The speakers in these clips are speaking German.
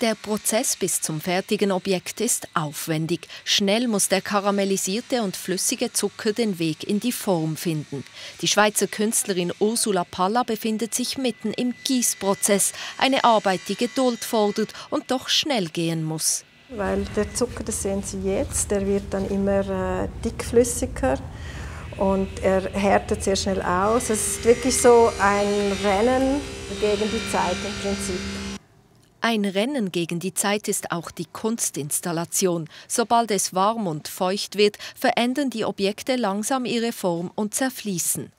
Der Prozess bis zum fertigen Objekt ist aufwendig. Schnell muss der karamellisierte und flüssige Zucker den Weg in die Form finden. Die Schweizer Künstlerin Ursula Palla befindet sich mitten im Gießprozess, eine Arbeit, die Geduld fordert und doch schnell gehen muss. Weil der Zucker, das sehen Sie jetzt, der wird dann immer äh, dickflüssiger und er härtet sehr schnell aus. Es ist wirklich so ein Rennen gegen die Zeit im Prinzip. Ein Rennen gegen die Zeit ist auch die Kunstinstallation. Sobald es warm und feucht wird, verändern die Objekte langsam ihre Form und zerfließen.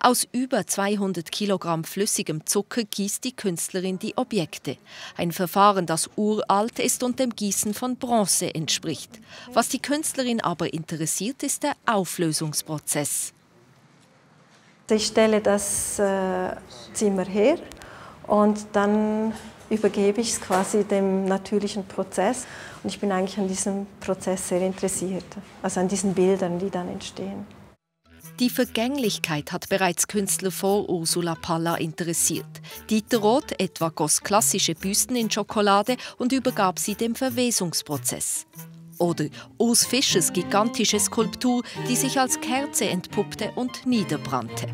Aus über 200 Kilogramm flüssigem Zucker gießt die Künstlerin die Objekte. Ein Verfahren, das uralt ist und dem Gießen von Bronze entspricht. Was die Künstlerin aber interessiert, ist der Auflösungsprozess. Ich stelle das äh, Zimmer her und dann übergebe ich es quasi dem natürlichen Prozess. Und ich bin eigentlich an diesem Prozess sehr interessiert, also an diesen Bildern, die dann entstehen. Die Vergänglichkeit hat bereits Künstler vor Ursula Palla interessiert. Dieter Roth etwa goss klassische Büsten in Schokolade und übergab sie dem Verwesungsprozess. Oder Urs Fischers gigantische Skulptur, die sich als Kerze entpuppte und niederbrannte.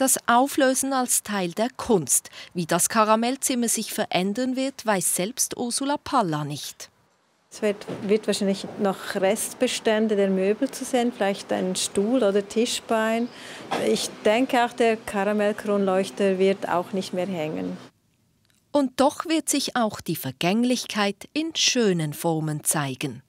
Das Auflösen als Teil der Kunst. Wie das Karamellzimmer sich verändern wird, weiß selbst Ursula Palla nicht. Es wird, wird, wahrscheinlich noch Restbestände der Möbel zu sehen, vielleicht ein Stuhl oder Tischbein. Ich denke auch, der Karamellkronleuchter wird auch nicht mehr hängen. Und doch wird sich auch die Vergänglichkeit in schönen Formen zeigen.